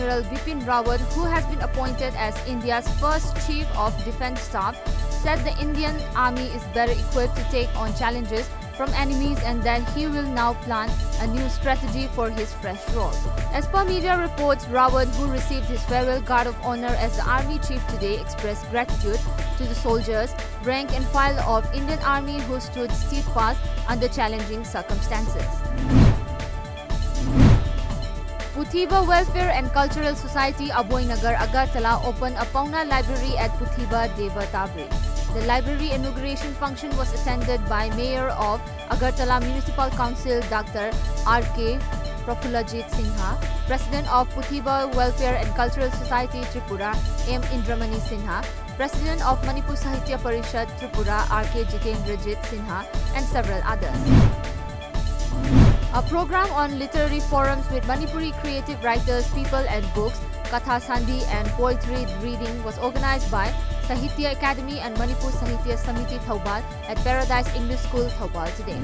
Rawat, who has been appointed as India's first Chief of Defence Staff, said the Indian Army is better equipped to take on challenges from enemies and that he will now plan a new strategy for his fresh role. As per media reports, Rawat, who received his farewell guard of honor as the army chief today, expressed gratitude to the soldiers, rank and file of Indian Army who stood steadfast under challenging circumstances. Puthiba Welfare and Cultural Society Aboinagar Agartala opened a Pauna Library at Puthiba Deva Tabri. The library inauguration function was attended by Mayor of Agartala Municipal Council Dr. R.K. Prafulajit Sinha, President of Puthiba Welfare and Cultural Society Tripura M. Indramani Sinha, President of Manipur Sahitya Parishad Tripura R.K. Jitendrajit Sinha, and several others. A program on literary forums with Manipuri creative writers, people and books, Katha Sandhi and poetry reading was organized by Sahitya Akademi and Manipur Sahitya Samiti Thoubal at Paradise English School Thoubal today.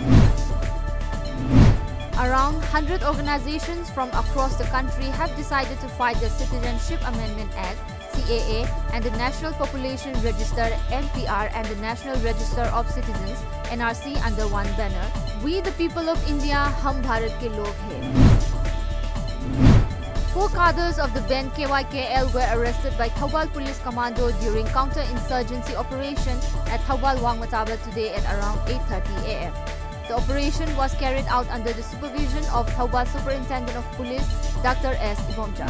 Around 100 organizations from across the country have decided to fight the Citizenship Amendment Act CAA and the National Population Register NPR and the National Register of Citizens NRC under one banner. We the people of India, hum Bharat ke log hai. Four cadres of the band KYKL were arrested by Thoubal Police Commando during counter-insurgency operation at Thoubal Wangmataba today at around 8.30 am. The operation was carried out under the supervision of Thoubal Superintendent of Police Dr. S. Ibomcha.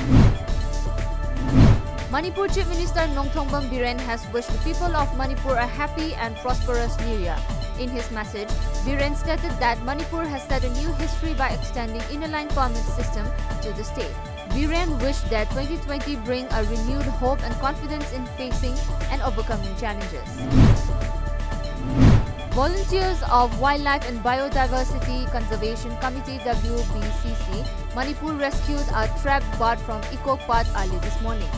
Manipur Chief Minister Nongthombam Biren has wished the people of Manipur a happy and prosperous new year. In his message, Biren stated that Manipur has set a new history by extending inner line permit system to the state. Biren wished that 2020 bring a renewed hope and confidence in facing and overcoming challenges. Volunteers of Wildlife and Biodiversity Conservation Committee WBCC Manipur rescued a trapped bird from Eco Park early this morning.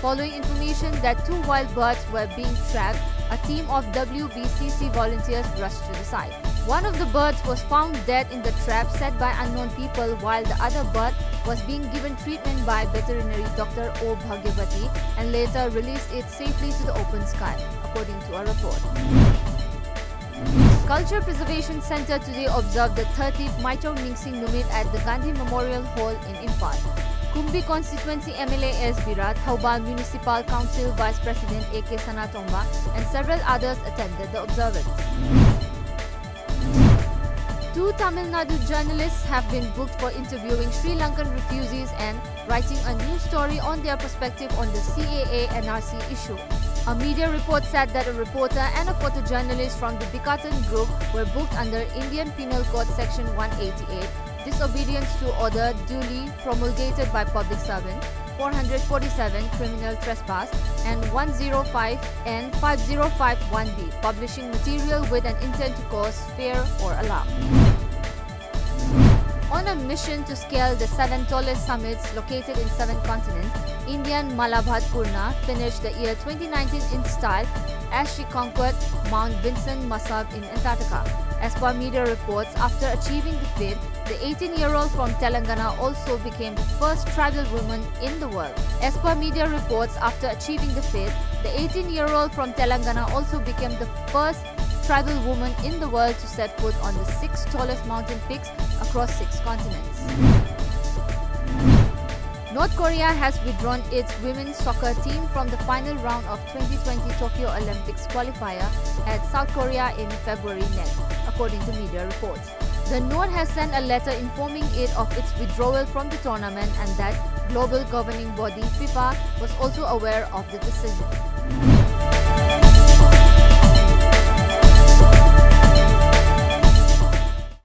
Following information that two wild birds were being trapped, a team of WBCC volunteers rushed to the site. One of the birds was found dead in the trap set by unknown people while the other bird was being given treatment by veterinary Dr. O. Bhagyavati and later released it safely to the open sky, according to a report. Culture Preservation Center today observed the 30th Maichong Ningsing Numit at the Gandhi Memorial Hall in Imphal. Kumbi Constituency MLA S. Virat, Thoubal Municipal Council Vice President A.K. Sanatomba and several others attended the observance. Two Tamil Nadu journalists have been booked for interviewing Sri Lankan refugees and writing a new story on their perspective on the CAA NRC issue. A media report said that a reporter and a photojournalist from the Vikatan group were booked under Indian Penal Code Section 188 disobedience to order duly promulgated by public servant, 447 criminal trespass, and 105 and 5051B publishing material with an intent to cause fear or alarm. On a mission to scale the seven tallest summits located in seven continents, Indian Malavath Purna finished the year 2019 in style as she conquered Mount Vinson Massif in Antarctica. As per media reports, after achieving the feat, the 18-year-old from Telangana also became the first tribal woman in the world. As per media reports, after achieving the feat, the 18-year-old from Telangana also became the first tribal woman in the world to set foot on the six tallest mountain peaks across six continents. North Korea has withdrawn its women's soccer team from the final round of 2020 Tokyo Olympics qualifier at South Korea in February next, according to media reports. The North has sent a letter informing it of its withdrawal from the tournament and that global governing body FIFA was also aware of the decision.